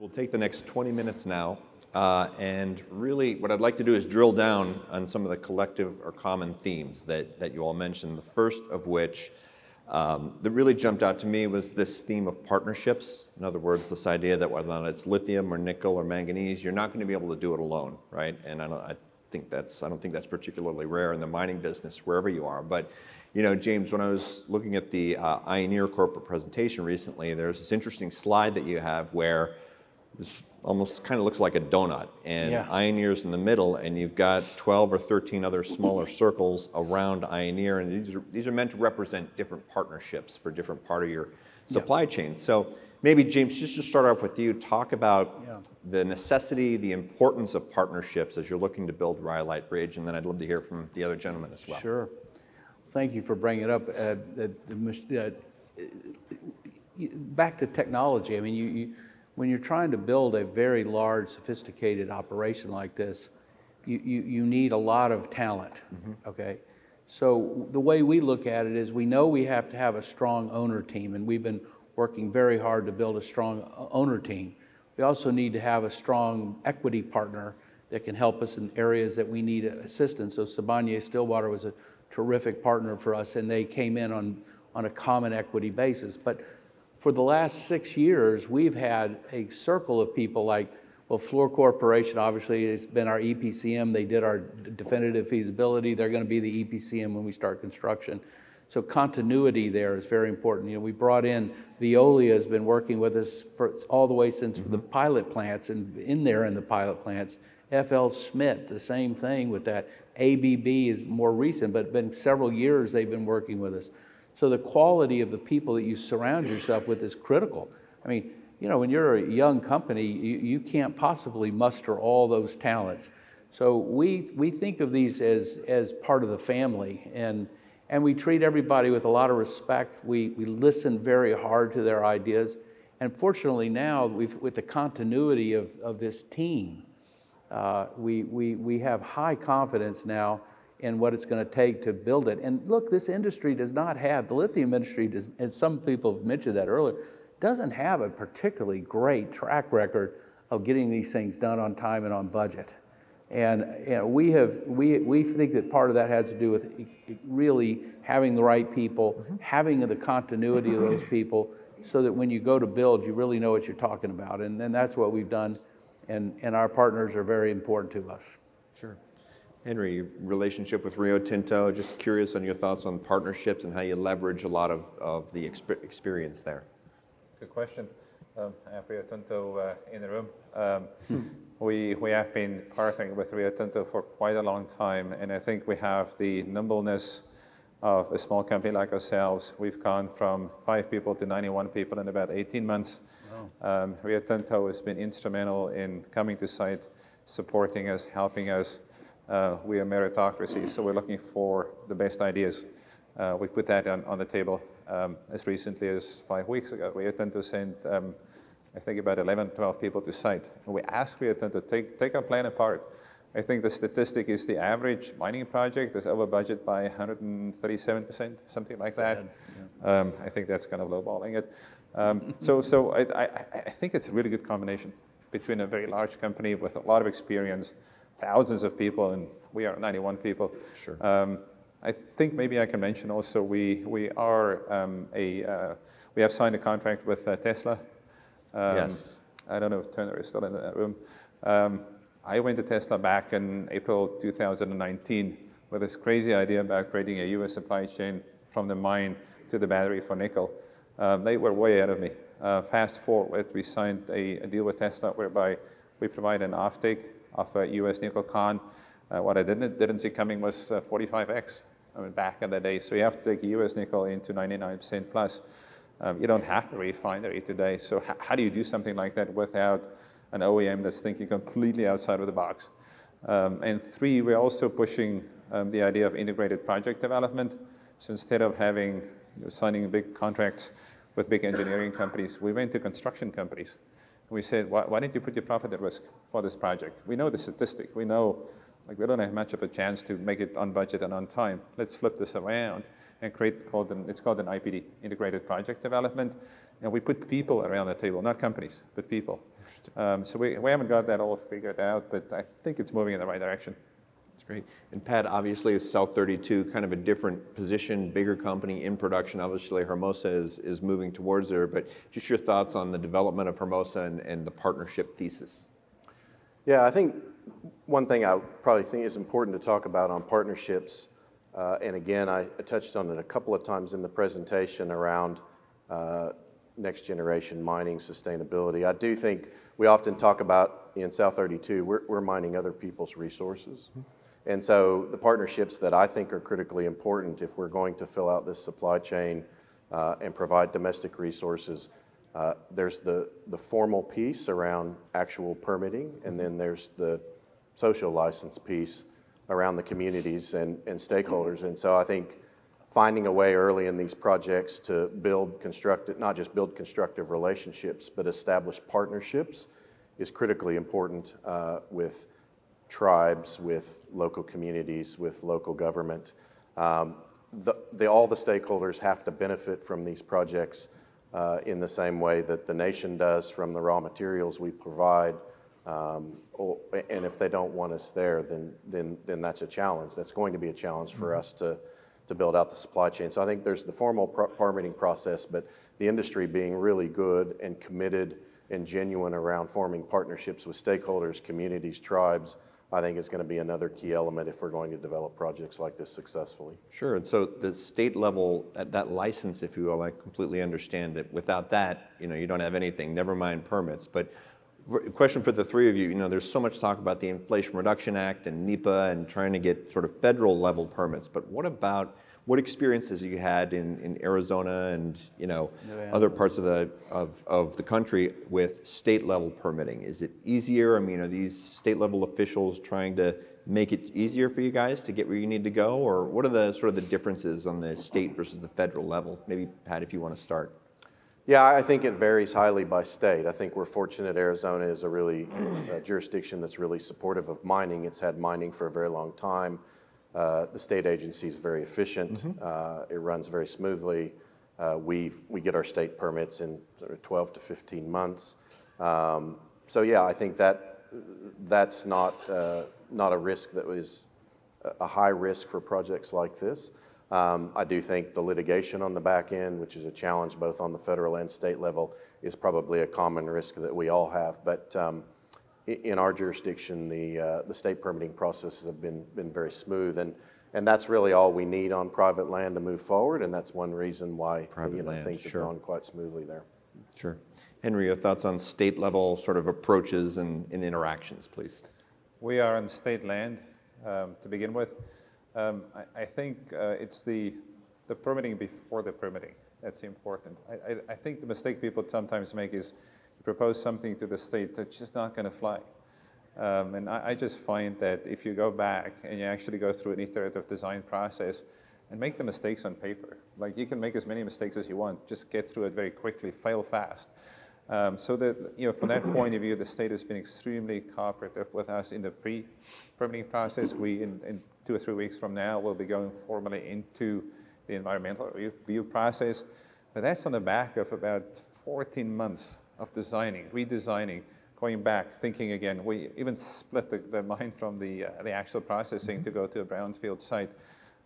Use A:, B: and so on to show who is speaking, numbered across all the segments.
A: We'll take the next 20 minutes now, uh, and really what I'd like to do is drill down on some of the collective or common themes that, that you all mentioned. The first of which um, that really jumped out to me was this theme of partnerships. In other words, this idea that whether it's lithium or nickel or manganese, you're not going to be able to do it alone, right? And I, I think that's I don't think that's particularly rare in the mining business wherever you are, but you know, James, when I was looking at the uh, Ioneer corporate presentation recently, there's this interesting slide that you have where this almost kind of looks like a donut, and yeah. Ioneer's in the middle, and you've got 12 or 13 other smaller circles around Ioneer, and these are, these are meant to represent different partnerships for different part of your supply yeah. chain. So maybe, James, just to start off with you, talk about yeah. the necessity, the importance of partnerships as you're looking to build Rhyolite Ridge, and then I'd love to hear from the other gentlemen as well.
B: Sure. Thank you for bringing it up. Uh, uh, back to technology, I mean, you, you when you're trying to build a very large, sophisticated operation like this, you, you, you need a lot of talent, mm-hmm. okay? So the way we look at it is we know we have to have a strong owner team, and we've been working very hard to build a strong uh, owner team. We also need to have a strong equity partner that can help us in areas that we need assistance. So Sibanye Stillwater was a terrific partner for us, and they came in on, on a common equity basis. But for the last six years, we've had a circle of people like, well, Fluor Corporation obviously has been our EPCM. They did our definitive feasibility. They're going to be the EPCM when we start construction. So continuity there is very important. You know, we brought in Veolia has been working with us for all the way since mm-hmm. the pilot plants and in there in the pilot plants. FLSmidth, the same thing with that. ABB is more recent, but been several years they've been working with us. So the quality of the people that you surround yourself with is critical. I mean, you know, when you're a young company, you, you can't possibly muster all those talents. So we, we think of these as, as part of the family, and, and we treat everybody with a lot of respect. We, we listen very hard to their ideas. And fortunately, now, with the continuity of, of this team, uh, we, we, we have high confidence now in what it's going to take to build it. And look, this industry does not have, the lithium industry, does, and some people have mentioned that earlier, doesn't have a particularly great track record of getting these things done on time and on budget. And you know, we, have, we, we think that part of that has to do with really having the right people, mm-hmm. having the continuity of those people, so that when you go to build, you really know what you're talking about. And, and that's what we've done, and, and our partners are very important to us.
A: Sure. Henry, relationship with Rio Tinto, just curious on your thoughts on partnerships and how you leverage a lot of, of the exp- experience there.
C: Good question. Um, I have Rio Tinto uh, in the room. Um, we, we have been partnering with Rio Tinto for quite a long time, and I think we have the nimbleness of a small company like ourselves. We've gone from five people to 91 people in about 18 months. Wow. Um, Rio Tinto has been instrumental in coming to site, supporting us, helping us uh, we are meritocracy, so we're looking for the best ideas. Uh, we put that on, on the table um, as recently as five weeks ago. We intend to send, um, I think, about 11, 12 people to site. And we ask Tinto to take, take our plan apart. I think the statistic is the average mining project is over budget by 137%, something like Sad. that. Yeah. Um, I think that's kind of lowballing it. Um, so so I, I, I, think it's a really good combination between a very large company with a lot of experience thousands of people, and we are 91 people.
A: Sure.
C: Um, I think maybe I can mention also we we are um, a uh, we have signed a contract with uh, Tesla.
A: Um, yes.
C: I don't know if Turner is still in that room. Um, I went to Tesla back in April 2019 with this crazy idea about creating a U.S. supply chain from the mine to the battery for nickel. Um, they were way ahead of me. Uh, fast forward, we signed a, a deal with Tesla whereby we provide an offtake of US nickel con. Uh, what I didn't, didn't see coming was 45x uh, mean, back in the day. So you have to take US nickel into 99% plus. Um, you don't have a refinery today. So how do you do something like that without an OEM that's thinking completely outside of the box? Um, and three, we're also pushing um, the idea of integrated project development. So instead of having you know, signing big contracts with big engineering companies, we went to construction companies we said, why, why, don't you put your profit at risk for this project? We know the statistic. We know like we don't have much of a chance to make it on budget and on time. Let's flip this around and create called an, it's called an IPD, Integrated Project Development. And we put people around the table, not companies, but people. Um, so we, we haven't got that all figured out, but I think it's moving in the right direction.
A: Great. And Pat, obviously, it's South32, kind of a different position, bigger company in production. Obviously, Hermosa is, is moving towards there, but just your thoughts on the development of Hermosa and, and the partnership thesis.
D: Yeah, I think one thing I probably think is important to talk about on partnerships, uh, and again, I, I touched on it a couple of times in the presentation around uh, next generation mining sustainability. I do think we often talk about in South32, we're, we're mining other people's resources. And so the partnerships that I think are critically important if we're going to fill out this supply chain uh, and provide domestic resources, uh, there's the, the formal piece around actual permitting, and then there's the social license piece around the communities and, and stakeholders. And so I think finding a way early in these projects to build constructive, not just build constructive relationships, but establish partnerships is critically important uh, with tribes, with local communities, with local government. Um, the, the, all the stakeholders have to benefit from these projects uh, in the same way that the nation does from the raw materials we provide. Um, or, and if they don't want us there, then, then, then that's a challenge. That's going to be a challenge for us to, to build out the supply chain. So I think there's the formal permitting process, but the industry being really good and committed and genuine around forming partnerships with stakeholders, communities, tribes, I think is going to be another key element if we're going to develop projects like this successfully.
A: Sure. And so the state level, that, that license, if you will, I completely understand that without that, you know, you don't have anything, never mind permits. But question for the three of you, you know, there's so much talk about the Inflation Reduction Act and NEPA and trying to get sort of federal level permits. But what about what experiences you had in, in Arizona and you know other parts of the of, of the country with state level permitting? Is it easier? I mean, are these state level officials trying to make it easier for you guys to get where you need to go, or what are the sort of the differences on the state versus the federal level? Maybe Pat, if you want to start.
D: Yeah, I think it varies highly by state. I think we're fortunate Arizona is a really a jurisdiction that's really supportive of mining. It's had mining for a very long time. Uh, the state agency is very efficient. Mm-hmm. Uh, it runs very smoothly. Uh, we we get our state permits in sort of 12 to 15 months. Um, so yeah, I think that that's not uh, not a risk that was a high risk for projects like this. Um, I do think the litigation on the back end, which is a challenge both on the federal and state level, is probably a common risk that we all have. But um, in our jurisdiction, the, uh, the state permitting processes have been, been very smooth. And, and that's really all we need on private land to move forward. And that's one reason why
A: private
D: you know,
A: land,
D: things
A: sure.
D: have gone quite smoothly there.
A: Sure. Henry, your thoughts on state level sort of approaches and, and interactions, please.
C: We are on state land um, to begin with. Um, I, I, think uh, it's the, the permitting before the permitting that's important. I, I, I think the mistake people sometimes make is propose something to the state that's just not going to fly. Um, and I, I, just find that if you go back and you actually go through an iterative design process and make the mistakes on paper, like you can make as many mistakes as you want, just get through it very quickly, fail fast. Um, so that, you know, from that point of view, the state has been extremely cooperative with us in the pre-permitting process. We, in, in, two or three weeks from now, will be going formally into the environmental review process. But that's on the back of about 14 months of designing, redesigning, going back, thinking again. We even split the, the mine from the, uh, the actual processing mm-hmm. to go to a brownfield site.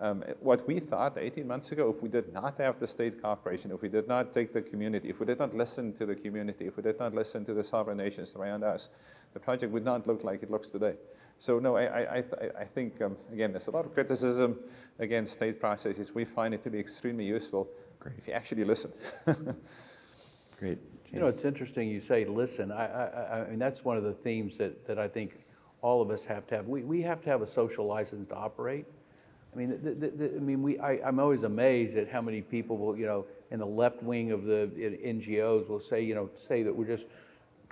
C: Um, what we thought 18 months ago, if we did not have the state cooperation, if we did not take the community, if we did not listen to the community, if we did not listen to the sovereign nations around us, the project would not look like it looks today. So no, I, I, I, I think, um, again, there's a lot of criticism against state processes. We find it to be extremely useful Great. if you actually listen.
A: Great.
B: You know, it's interesting you say listen. I, I, I mean, that's one of the themes that, that I think all of us have to have. We, we have to have a social license to operate. I mean, the, the, the, I mean, we, I, I'm always amazed at how many people will, you know, in the left wing of the NGOs will say, you know, say that we just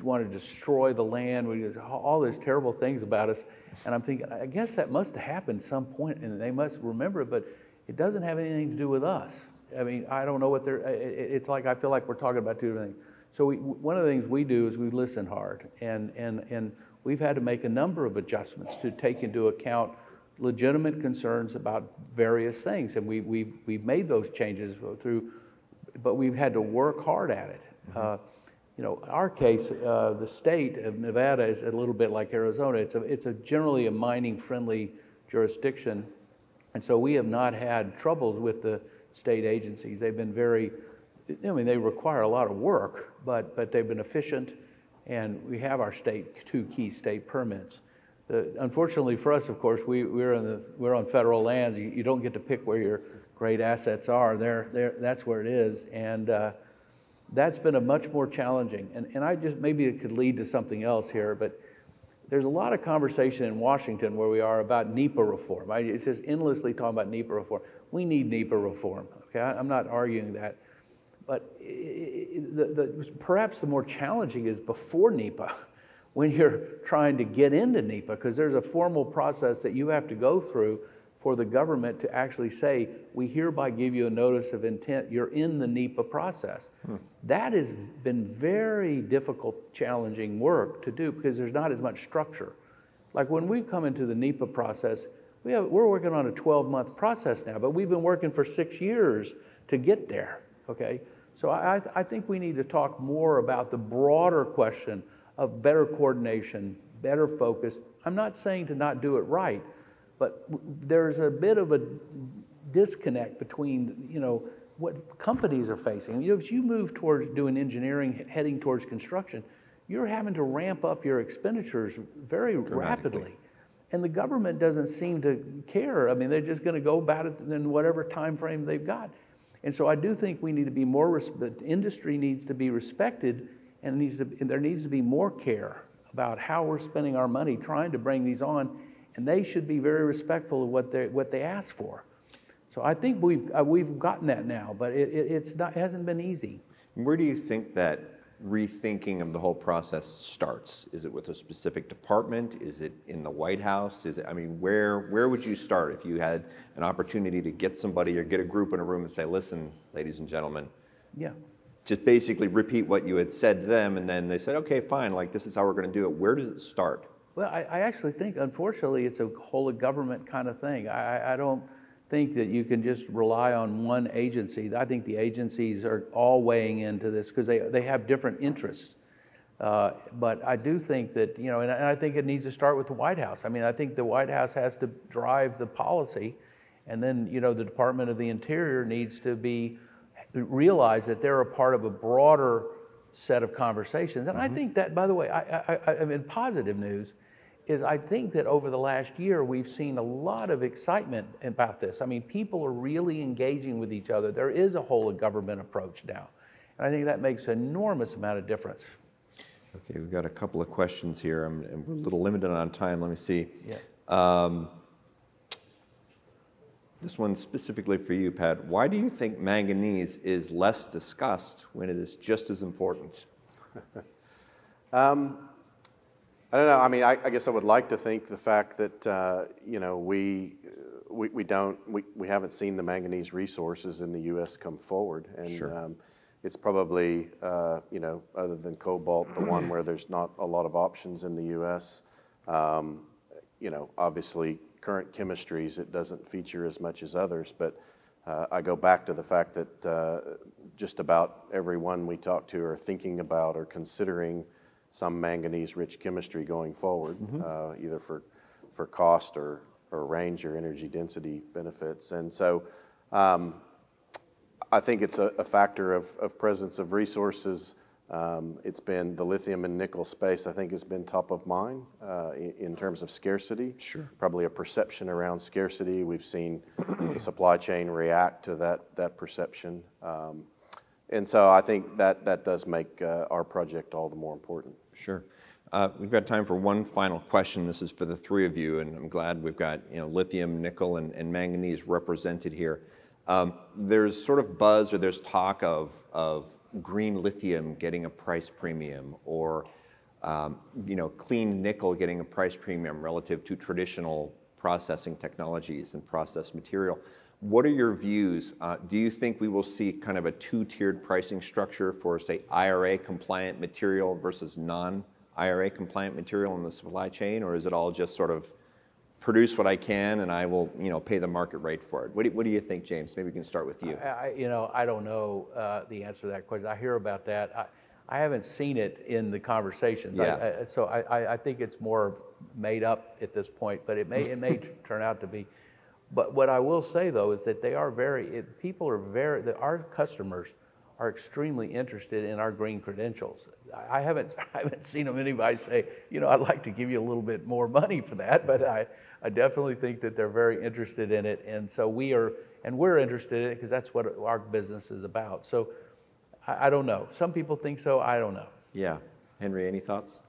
B: want to destroy the land. We just, all these terrible things about us. And I'm thinking, I guess that must have happened some point, and they must remember it. But it doesn't have anything to do with us. I mean, I don't know what they're. It, it's like I feel like we're talking about two different things. So we, one of the things we do is we listen hard, and, and, and we've had to make a number of adjustments to take into account legitimate concerns about various things, and we, we've, we've made those changes through, but we've had to work hard at it. Uh, you know, our case, uh, the state of Nevada is a little bit like Arizona. It's a, it's a generally a mining-friendly jurisdiction, and so we have not had troubles with the state agencies. They've been very, I mean, they require a lot of work, but, but they've been efficient, and we have our state, two key state permits. The, unfortunately for us, of course, we, we're, in the, we're on federal lands. You, you don't get to pick where your great assets are. There, there, that's where it is. And uh, that's been a much more challenging. And, and I just, maybe it could lead to something else here, but there's a lot of conversation in Washington where we are about NEPA reform. I, it's just endlessly talking about NEPA reform. We need NEPA reform, okay? I, I'm not arguing that. But the, the, perhaps the more challenging is before NEPA, when you're trying to get into NEPA, because there's a formal process that you have to go through for the government to actually say, we hereby give you a notice of intent, you're in the NEPA process. Hmm. That has been very difficult, challenging work to do because there's not as much structure. Like when we come into the NEPA process, we have, we're working on a 12-month process now, but we've been working for six years to get there, okay? So I, I- think we need to talk more about the broader question of better coordination, better focus. I'm not saying to not do it right, but there's a bit of a disconnect between, you know, what companies are facing. You know, if you move towards doing engineering, heading towards construction, you're having to ramp up your expenditures very rapidly. And the government doesn't seem to care. I mean, they're just going to go about it in whatever time frame they've got. And so I do think we need to be more, the industry needs to be respected and needs to, there needs to be more care about how we're spending our money trying to bring these on. And they should be very respectful of what they, what they ask for. So I think we've, uh, we've gotten that now, but it, it, it's not, it hasn't been easy.
A: Where do you think that rethinking of the whole process starts? Is it with a specific department? Is it in the White House? Is it, I mean, where, where would you start if you had an opportunity to get somebody or get a group in a room and say, listen, ladies and gentlemen,
B: Yeah.
A: just basically repeat what you had said to them, and then they said, okay, fine, like this is how we're going to do it. Where does it start?
B: Well, I, I actually think, unfortunately, it's a whole of government kind of thing. I, I- I don't think that you can just rely on one agency. I think the agencies are all weighing into this because they, they have different interests. Uh, But I do think that, you know, and I, and I think it needs to start with the White House. I mean, I think the White House has to drive the policy, and then, you know, the Department of the Interior needs to be, realize that they're a part of a broader set of conversations. And I think that, by the way, I, I, I, I mean, positive news is I think that over the last year, we've seen a lot of excitement about this. I mean, people are really engaging with each other. There is a whole of government approach now. And I think that makes an enormous amount of difference.
A: Okay, we've got a couple of questions here, um, and we're a little limited on time. Let me see.
B: Yeah.
A: Um, This one's specifically for you, Pat. Why do you think manganese is less discussed when it is just as important?
D: I don't know. I mean, I, I guess I would like to think the fact that, uh, you know, we, we, we don't, we, we haven't seen the manganese resources in the U.S. come forward. And
A: Sure.
D: um, it's probably, uh, you know, other than cobalt, the one where there's not a lot of options in the U.S. Um, you know, obviously, current chemistries, it doesn't feature as much as others. But uh, I go back to the fact that uh, just about everyone we talk to are thinking about or considering some manganese-rich chemistry going forward, uh, either for, for cost or, or range or energy density benefits. And so um, I think it's a, a factor of, of presence of resources. Um, it's been the lithium and nickel space, I think, has been top of mind uh, in, in terms of scarcity.
A: Sure.
D: Probably a perception around scarcity. We've seen the supply chain react to that, that perception. Um, and so I think that, that does make uh, our project all the more important.
A: Sure. Uh, We've got time for one final question. This is for the three of you, and I'm glad we've got, you know, lithium, nickel, and and manganese represented here. Um, There's sort of buzz or there's talk of, of green lithium getting a price premium or, um, you know, clean nickel getting a price premium relative to traditional processing technologies and processed material. What are your views? Uh, Do you think we will see kind of a two-tiered pricing structure for, say, IRA-compliant material versus non-IRA compliant material in the supply chain? Or is it all just sort of produce what I can, and I will, you know, pay the market rate for it. What do, what do you think, James? Maybe we can start with you.
B: I, I- you know, I don't know uh, the answer to that question. I hear about that. I, I haven't seen it in the conversations.
A: Yeah.
B: I- So I, I- I think it's more made up at this point, but it may, it may turn out to be. But what I will say, though, is that they are very, it- people are very, that our customers are extremely interested in our green credentials. I I haven't, I haven't seen them anybody say, you know, I'd like to give you a little bit more money for that, but I, I definitely think that they're very interested in it. And so we are, and we're interested in it because that's what our business is about. So I, I don't know. Some people think so, I don't know.
A: Yeah. Henry, any thoughts?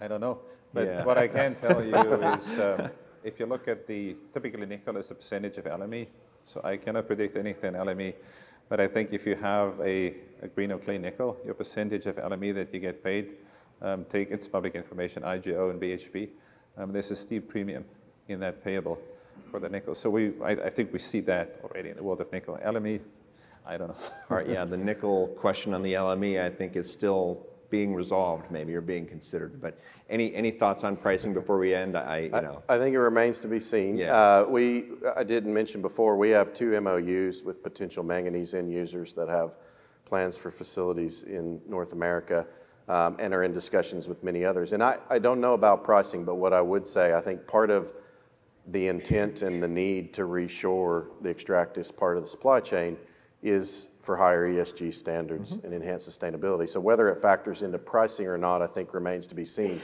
C: I don't know. But
A: Yeah.
C: what I can tell you is um, if you look at the typically nickel is a percentage of LME. So I cannot predict anything LME. But I think if you have a, a green or clean nickel, your percentage of LME that you get paid, um, take it's public information, IGO and BHP, um, there's a steep premium in that payable for the nickel. So we, I, I think we see that already in the world of nickel. LME, I don't know.
A: All right, yeah, the nickel question on the LME, I think, is still being resolved, maybe, or being considered. But any, any thoughts on pricing before we end? I, you know,
D: I think it remains to be seen.
A: Yeah.
D: Uh, We, I didn't mention before, we have two MOUs with potential manganese end users that have plans for facilities in North America um, and are in discussions with many others. And I, I don't know about pricing, but what I would say, I think part of the intent and the need to reshore the extractives part of the supply chain is for higher ESG standards and enhanced sustainability. So whether it factors into pricing or not, I think remains to be seen.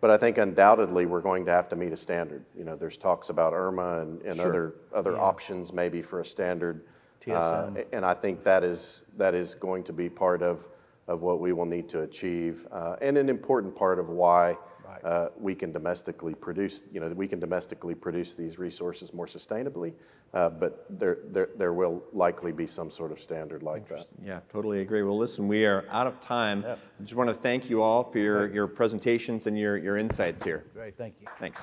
D: But I think undoubtedly, we're going to have to meet a standard. You know, there's talks about IRMA and, and other, other options maybe for a standard. Uh. And I think that is, that is going to be part of, of what we will need to achieve, uh, and an important part of why
B: Right.
D: uh, we can domestically produce, you know, we can domestically produce these resources more sustainably, uh, but there, there, there will likely be some sort of standard like that.
A: yeah, totally agree. Well, listen, we are out of time. I just want to thank you all for your, your presentations and your, your insights here.
B: Great, thank you.
A: Thanks.